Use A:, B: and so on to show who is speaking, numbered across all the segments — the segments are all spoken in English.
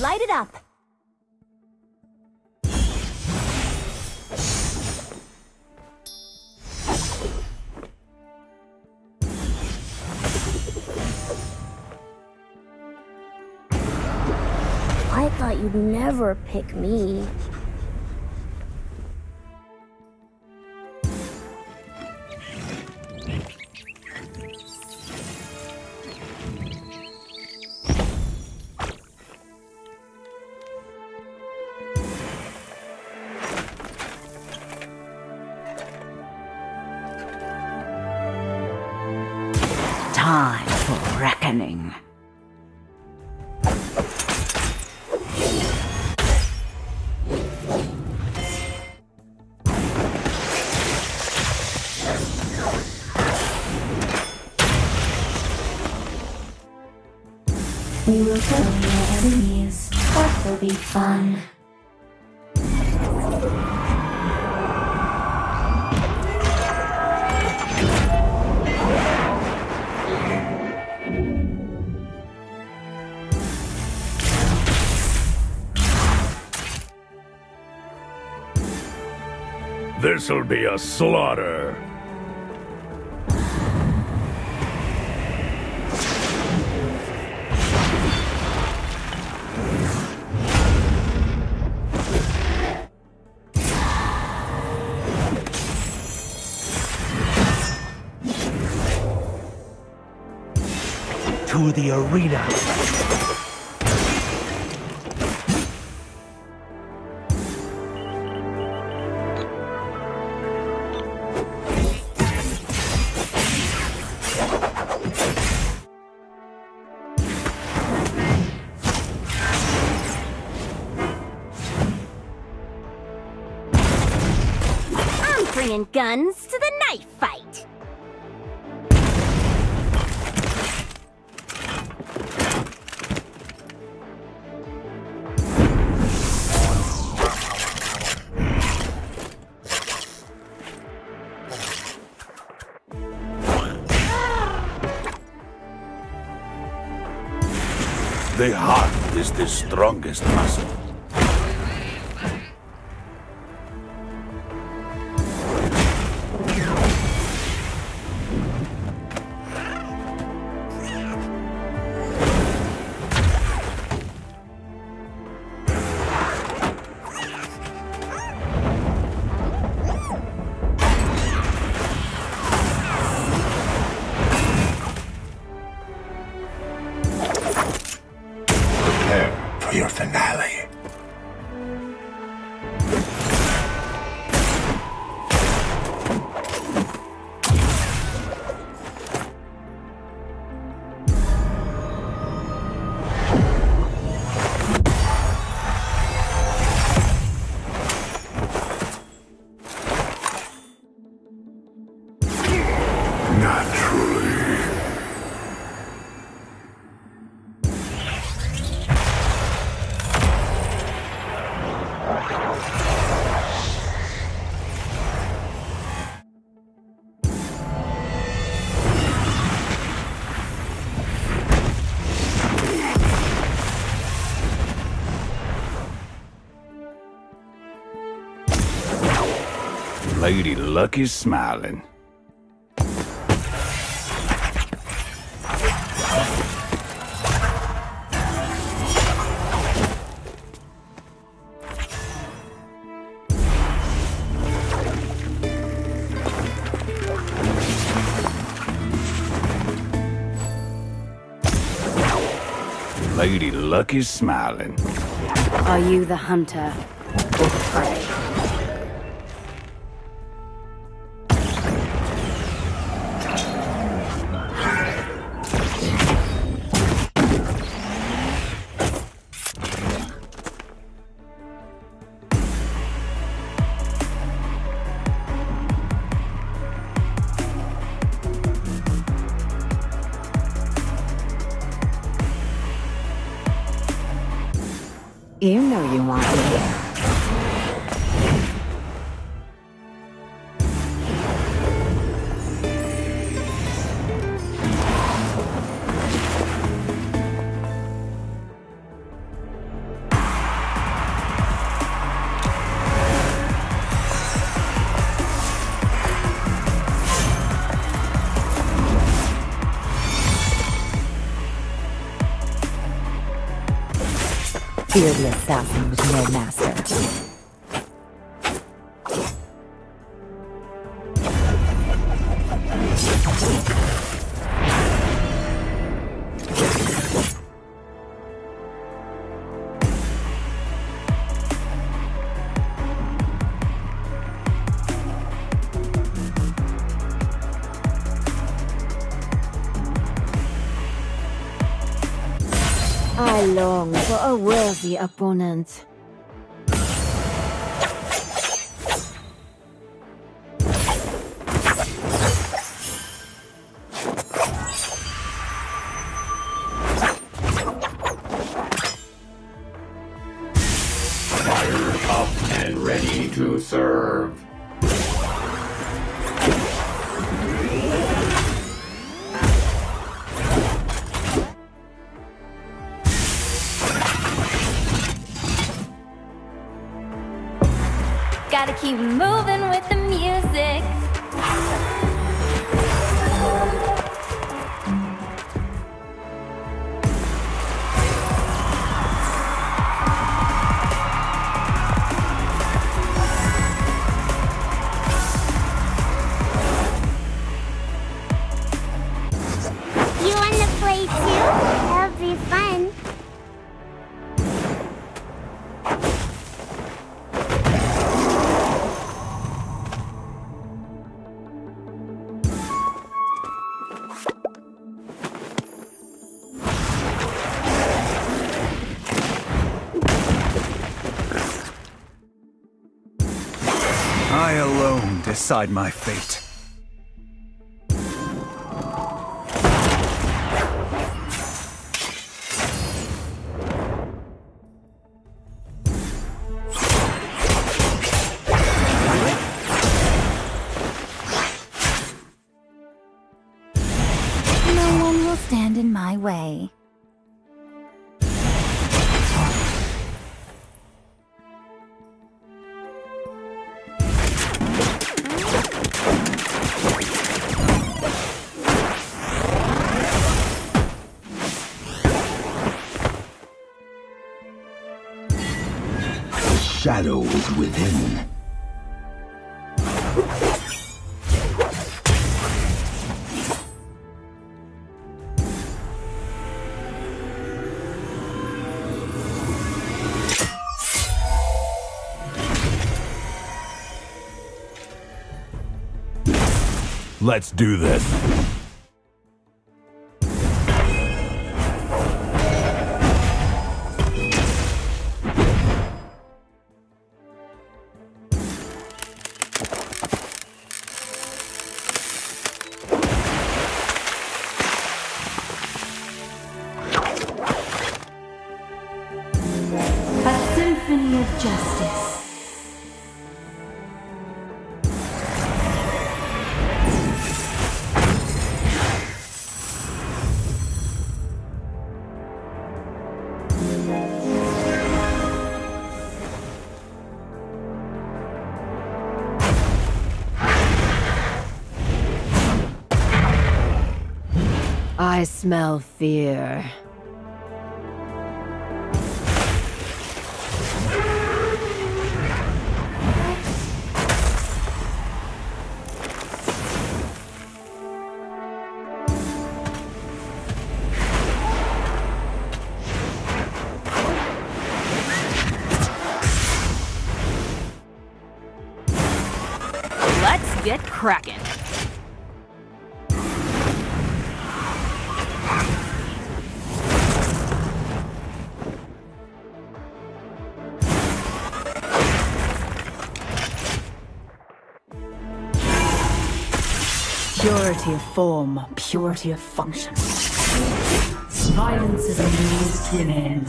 A: Light it up.
B: I thought you'd never pick me.
C: Reckoning.
D: We will kill your enemies. That will be fun.
E: This'll be a slaughter.
F: To the arena.
A: Bringing guns to the knife fight.
E: The heart is the strongest muscle. Lady Luck is smiling. Lady Luck is smiling.
C: Are you the hunter or prey? You know you want me Fear the assassin with no master. I long for a worthy opponent.
G: Gotta keep moving with the
H: decide my fate.
G: No one will stand in my way.
I: Shadow is within.
E: Let's do this.
C: I smell fear. Purity of form, purity of function.
J: Violence is a means to an end.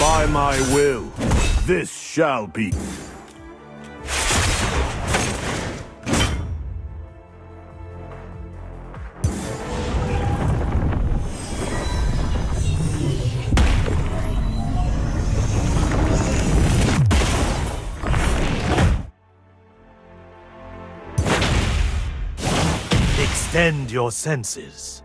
E: By my will, this shall be.
K: Your senses.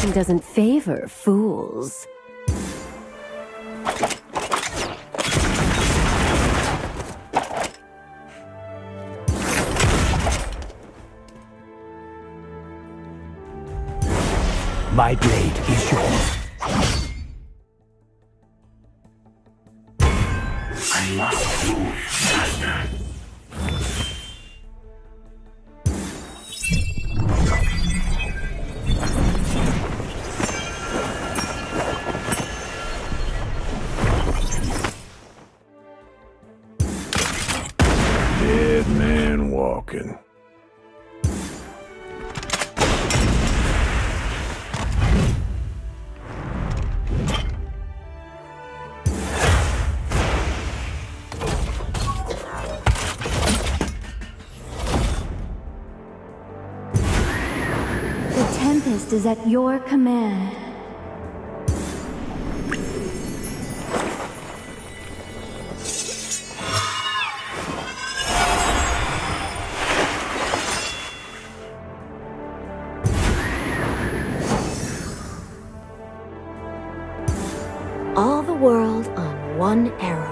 C: Fortune doesn't favor fools.
K: My blade is yours.
L: Is at your command.
C: All the world on one arrow.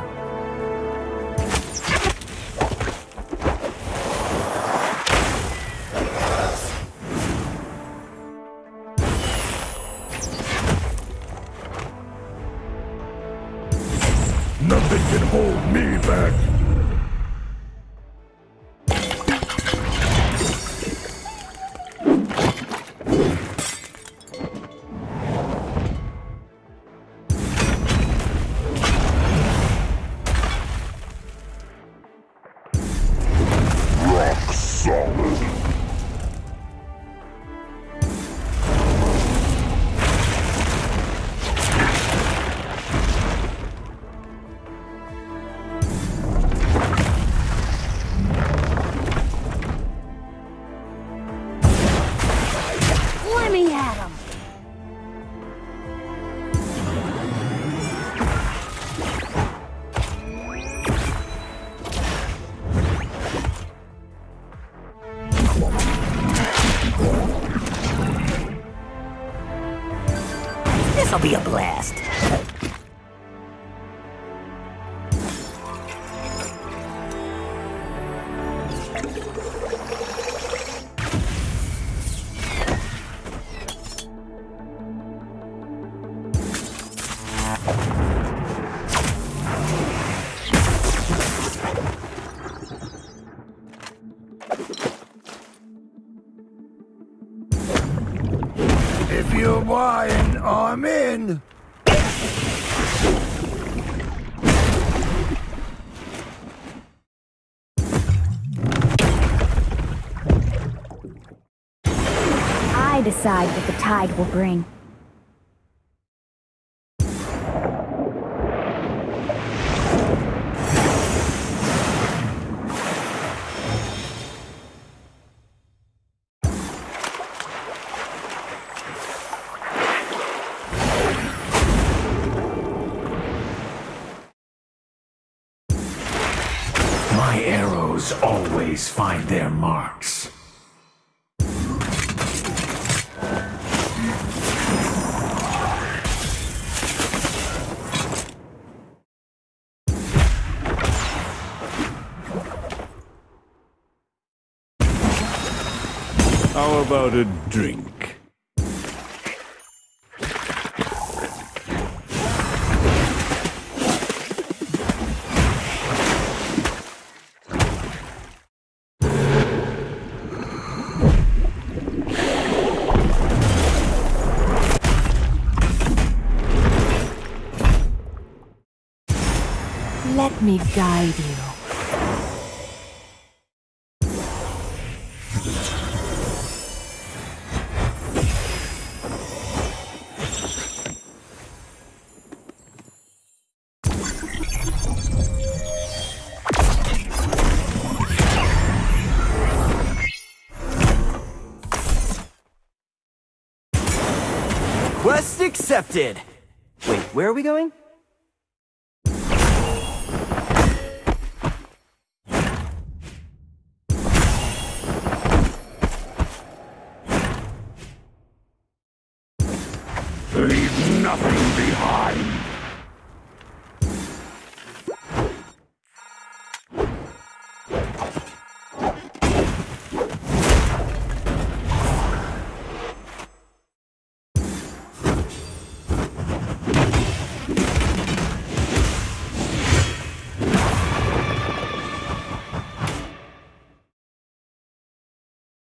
K: I'm in.
G: I decide what the tide will bring.
M: Always find their marks.
E: How about a drink?
C: Guide you.
N: Quest accepted! Wait, where are we going? mine!